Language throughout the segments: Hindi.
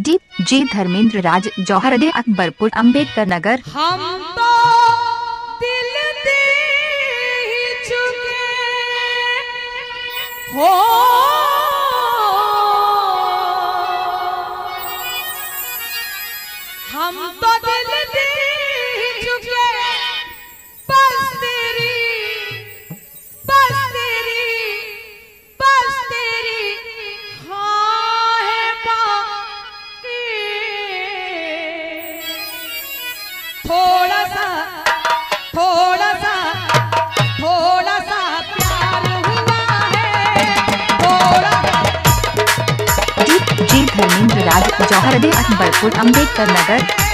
दीप जी, धर्मेंद्र राज जौहरदे अकबरपुर अंबेडकर नगर। हम तो दिल दे चुके। हो। हम तो दिल दे जौहरदे अकबरपुर अंबेडकर नगर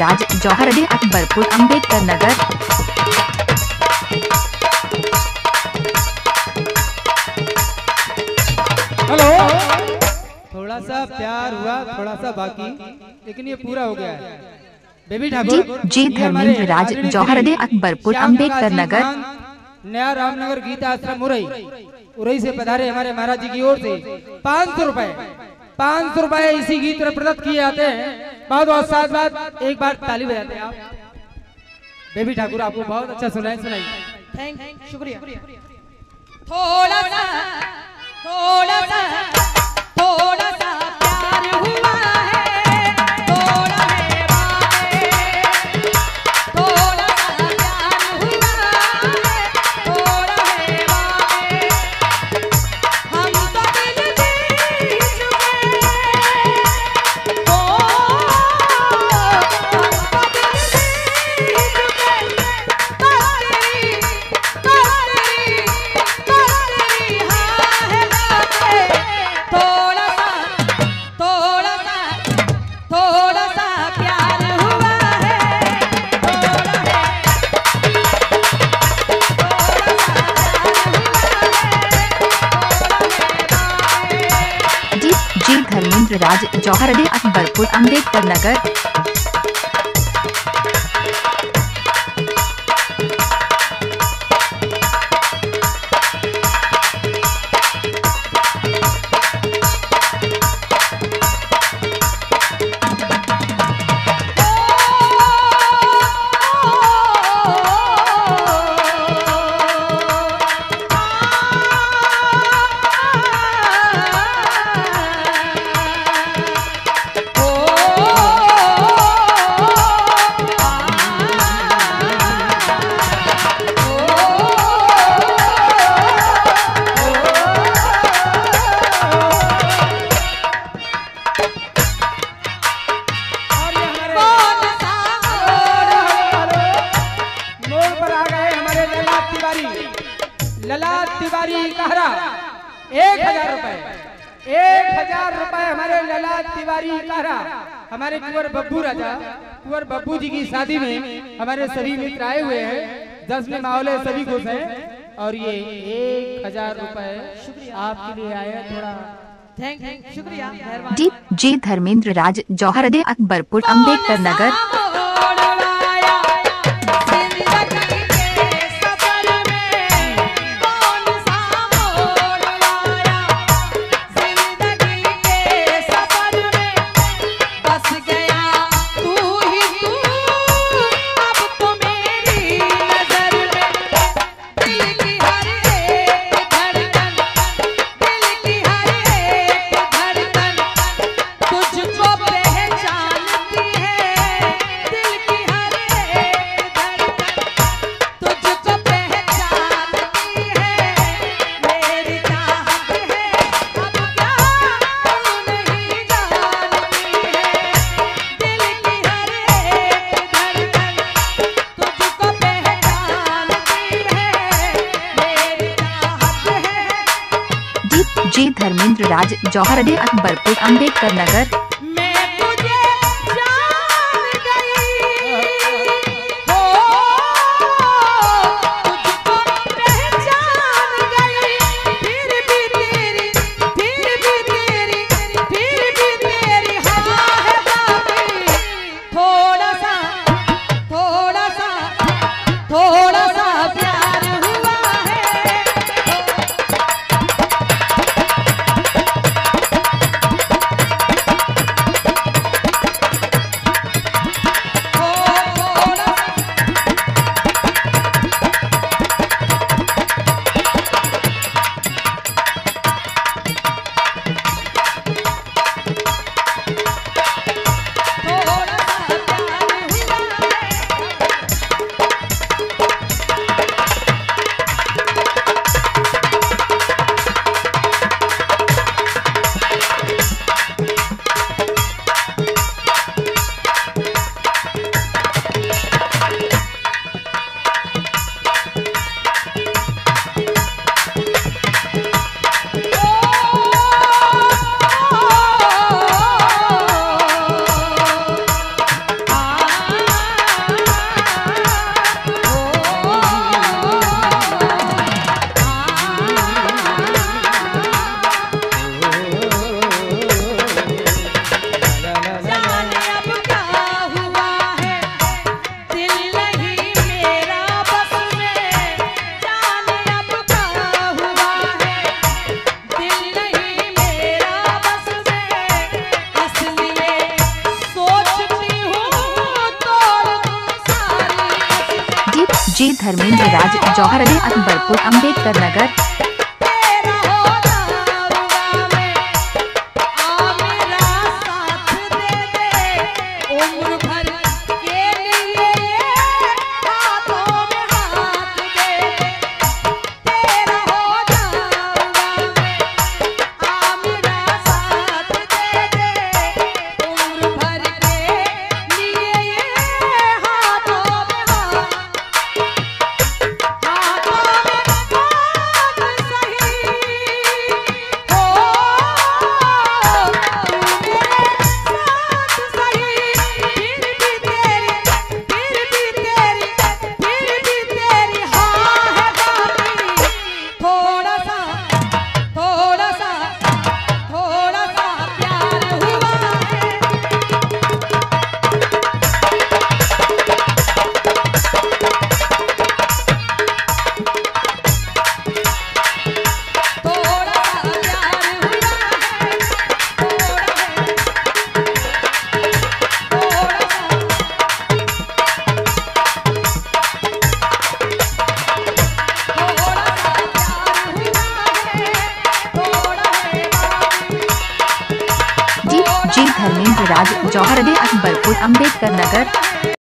राज जौहरदे अकबरपुर अंबेडकर नगर। हेलो। थोड़ा सा प्यार हुआ थोड़ा सा बाकी लेकिन ये पूरा हो गया है। बेबी ठाकुर जी धर्मेंद्र राज जौहरदे अकबरपुर अंबेडकर नगर। नया रामनगर गीता आश्रम उरई। उरई से पधारे हमारे महाराज जी की ओर से पाँच सौ रुपए। पाँच सौ रुपए इसी गीत में प्रदत्त किए जाते हैं। बहुत बहुत साथ बात एक बार ताली बजाते हैं आप। बेबी ठाकुर, आपको बहुत अच्छा सुनाए सुनाई। थैंक शुक्रिया। थोड़ा सा थोड़ा सा धर्मेंद्र राज जौहरदे अकबरपुर अंबेडकर नगर ललाट तिवारी कहरा। एक हज़ार रुपए। एक हज़ार रुपए हमारे ललाट तिवारी कहरा। हमारे कुंवर बब्बू राजा कुंवर बब्बू जी की शादी में हमारे सभी मित्र आए हुए हैं। दस में माहौल है सभी खुश हैं। और ये एक हज़ार रुपए आपके लिए आए थोड़ा। थैंक थैंक शुक्रिया। जी धर्मेंद्र राज जौहरदे अकबरपुर अंबेडकर नगर। राज जौहर अली अकबरपुर अंबेडकर नगर धर्मेंद्र राज जौहर अकबरपुर अंबेडकर नगर अंबेडकर नगर।